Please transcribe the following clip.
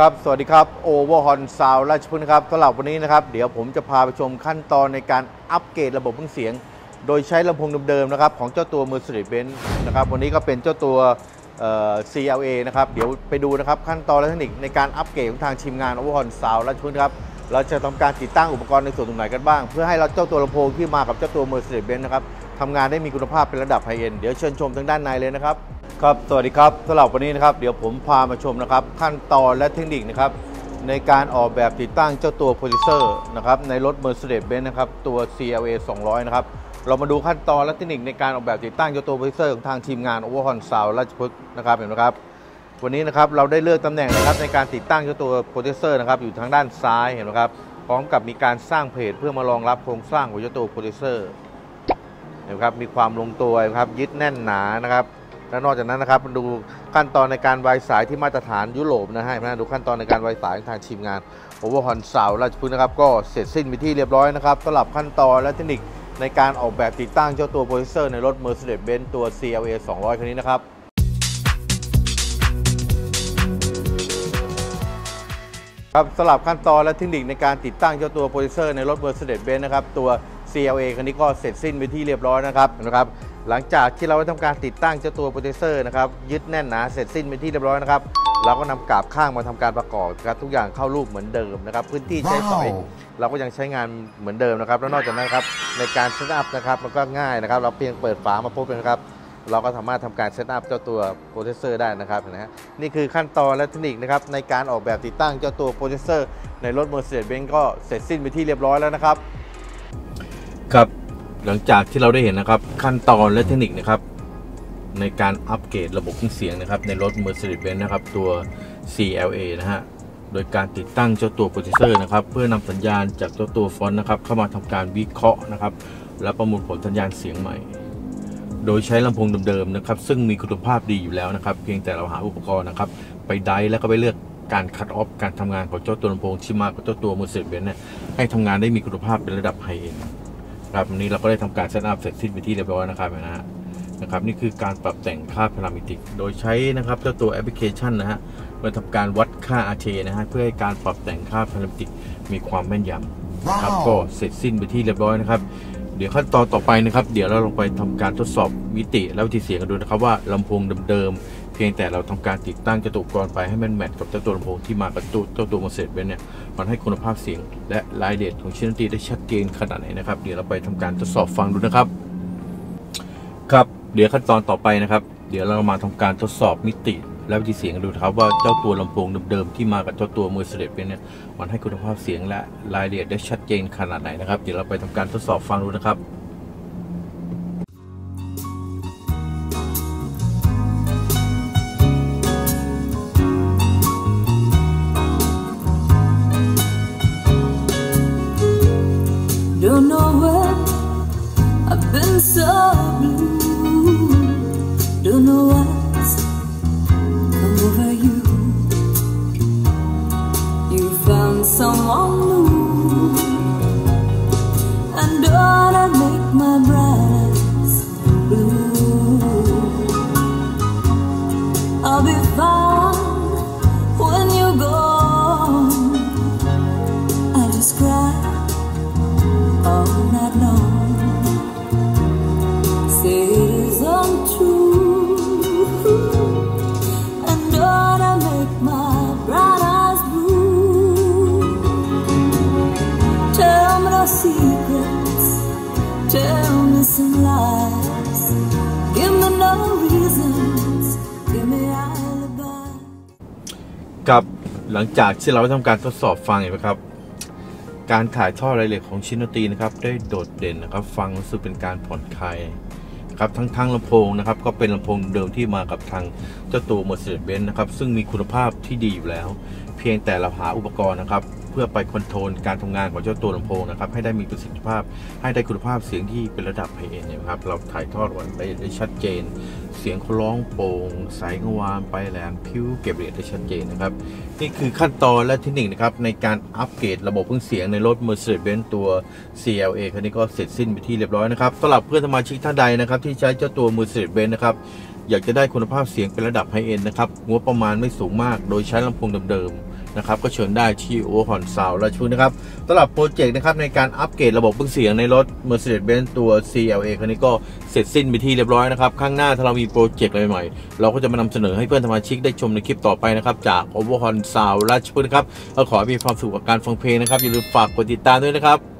ครับ สวัสดีครับ Overhorn Sound ราชพฤกษ์นะครับสำหรับวันนี้นะครับ เดี๋ยวผมจะพาไปชมขั้นตอนในการอัปเกรดระบบเครื่องเสียง โดยใช้ลำโพงเดิมๆนะครับ ของเจ้าตัว Mercedes-Benz นะครับ วันนี้ก็เป็นเจ้าตัว CLA นะครับ เดี๋ยวไปดูนะครับ ขั้นตอนและเทคนิคในการอัปเกรดของทางทีมงาน Overhorn Sound ราชพฤกษ์นะครับ เราจะทำการติดตั้งอุปกรณ์ในส่วนตรงไหนกันบ้าง เพื่อให้เราเจ้าตัวลำโพงที่มากับเจ้าตัว Mercedes-Benz นะครับ ทำงานได้มีคุณภาพเป็นระดับ hi-end เดี๋ยวเชิญชมทางด้านในเลยนะครับ ครับ สวัสดีครับสำหรับวันนี้นะครับ เดี๋ยวผมพามาชมนะครับ ขั้นตอนและเทคนิคนะครับ ในการออกแบบติดตั้งเจ้าตัว processor นะครับในรถ Mercedes-Benz นะครับตัว CLA 200 นะครับ เรามาดูขั้นตอนและเทคนิคในการออกแบบติดตั้งเจ้าตัว processor ของทางทีมงาน Overhorn Sound ราชพฤกษ์นะครับเห็นไหมครับวันนี้นะครับเราได้เลือกตำแหน่งนะครับในการติดตั้งเจ้าตัว processor นะครับอยู่ทางด้านซ้ายเห็นไหมครับพร้อมกับมีการสร้างเพจเพื่อมารองรับโครงสร้างของเจ้าตัว processor นะครับมีความลงตัวนะครับยึดแน่นหนานะครับและนอกจากนั้นนะครับดูขั้นตอนในการวายสายที่มาตรฐานยุโรปนะฮะดูขั้นตอนในการ wire สายทางทีมงาน Overhorn Sound ราชพฤกษ์นะครับก็เสร็จสิ้นไปที่เรียบร้อยนะครับสำหรับขั้นตอนและเทคนิคในการออกแบบติดตั้งเจ้าตัว processor ในรถ Mercedes-Benz ตัว CLA 200 คันนี้นะครับครับสำหรับขั้นตอนและเทคนิคในการติดตั้งเจ้าตัว processor ในรถ Mercedes-Benz นะครับตัว CLA คันนี้ก็เสร็จสิ้นไปที่เรียบร้อยนะครับนะครับ หลังจากที่เราได้ทำการติดตั้งเจ้าตัว processor นะครับยึดแน่นหนาเสร็จสิ้นไปที่เรียบร้อยนะครับเราก็นำกาบข้างมาทำการประกอบนะครับทุกอย่างเข้ารูปเหมือนเดิมนะครับ พื้นที่ใช้สอยเราก็ยังใช้งานเหมือนเดิมนะครับ แล้วนอกจากนั้นครับในการ setup นะครับมันก็ง่ายนะครับ เราเพียงเปิดฝามาปุ๊บนะครับเราก็สามารถทำการ setup เจ้าตัว processor ได้นะครับนะฮะนี่คือขั้นตอนและเทคนิคนะครับในการออกแบบติดตั้งเจ้าตัว processorในรถ Mercedes-Benz ก็เสร็จสิ้นไปที่เรียบร้อยแล้วนะครับ ครับ หลังจากที่เราได้เห็นนะครับ ขั้นตอนและเทคนิคนะครับ ในการอัปเกรดระบบเครื่องเสียงนะครับ ในรถ Mercedes-Benz นะครับตัว CLA นะฮะโดยการติดตั้งเจ้าตัว processor นะครับ เพื่อนำสัญญาณจากเจ้าตัว front นะครับ เข้ามาทำการวิเคราะห์นะครับ และประมวลผลสัญญาณเสียงใหม่ โดยใช้ลำโพงเดิมๆนะครับ ซึ่งมีคุณภาพดีอยู่แล้วนะครับ เพียงแต่เราหาอุปกรณ์นะครับ ไป drive แล้วก็ไปเลือกการ cut off การทำงานของเจ้าตัวลำโพงที่มากับเจ้าตัว Mercedes-Benz เนี่ยให้ทำงานได้มีคุณภาพเป็นระดับ hi-end ครับวันนี้เราก็ได้ทำการ setup เสร็จสิ้นไปที่เรียบร้อยนะครับนะฮะนะครับนี่คือการปรับแต่งค่า parametric โดยใช้นะครับเจ้าตัวแอปพลิเคชันนะฮะมาทำการวัดค่า RT นะฮะเพื่อให้การปรับแต่งค่า parametric มีความแม่นยำนะครับก็เสร็จสิ้นไปที่เรียบร้อยนะครับ เดี๋ยวขั้นตอนต่อไปนะครับ เดี๋ยวเราลงไปทำการทดสอบมิติและวิธีเสียงกันดูนะครับว่าลำโพงเดิมๆ เพียงแต่เราทำการติดตั้งเจ้าตัวอุปกรณ์ไปให้มันแมทกับเจ้าตัวลำโพงที่มากับตัวเจ้าตัวมาเสร็จเป็นเนี่ยมันให้คุณภาพเสียงและรายเอียดของชิ้นดนตรีได้ชัดเจนขนาดไหนนะครับ เดี๋ยวเราไปทำการทดสอบฟังดูนะครับ ครับเดี๋ยวขั้นตอนต่อไปนะครับ เดี๋ยวเรามาทำการทดสอบมิติและวิธีเสียงดูครับว่าเจ้าตัวลำโพงเดิมๆที่มากับเจ้าตัว Mercedes เป็นเนี่ยมันให้คุณภาพเสียงและรายละเอียดได้ชัดเจนขนาดไหนนะครับ เดี๋ยวเราไปทำการทดสอบฟังดูนะครับ ครับหลังจากที่เราได้ทำการทดสอบฟังเห็นไหมครับ การถ่ายทอดรายละเอียดของชิ้นดนตรีนะครับ ได้โดดเด่นนะครับ ฟังรู้สึกเป็นการผ่อนคลายครับทั้งทั้งลำโพงนะครับ ก็เป็นลำโพงเดิมที่มากับทางเจ้าตัว Mercedes-Benz นะครับ ซึ่งมีคุณภาพที่ดีอยู่แล้ว เพียงแต่เราหาอุปกรณ์นะครับ เพื่อไป control การทำงานของเจ้าตัวลำโพงนะครับให้ได้มีประสิทธิภาพ ให้ได้คุณภาพเสียงที่เป็นระดับ hi-end เนี่ยครับเราถ่ายทอดออกได้ได้ชัดเจน เสียงเขาร้องโปร่งใสงวามไปแหลมพิ้วเก็บละเอียดได้ชัดเจนนะครับนี่คือขั้นตอนและเทคนิคนะครับในการอัปเกรดระบบเครื่องเสียงในรถ Mercedes-Benz ตัว CLA คันนี้ก็เสร็จสิ้นไปที่เรียบร้อยนะครับสำหรับเพื่อนสมาชิกท่านใดนะครับที่ใช้เจ้าตัว Mercedes-Benz นะครับอยากจะได้คุณภาพเสียงเป็นระดับ hi-end นะครับงบประมาณไม่สูงมาก โดยใช้ลำโพงเดิมๆ นะครับก็เชิญได้ที่ Overhorn Sound ราชพฤกษ์นะครับสำหรับโปรเจกต์นะครับในการอัปเกรดระบบเครื่องเสียงในรถ Mercedes-Benz ตัว CLA คันนี้ก็เสร็จสิ้นไปที่เรียบร้อยนะครับ ข้างหน้าถ้าเรามีโปรเจกต์อะไรใหม่ๆเราก็จะมานำเสนอให้เพื่อนสมาชิกได้ชมในคลิปต่อไปนะครับจาก Overhorn Sound ราชพฤกษ์นะครับก็ขอมีความสุขกับการฟังเพลงนะครับอย่าลืมฝากกดติดตามด้วยนะครับ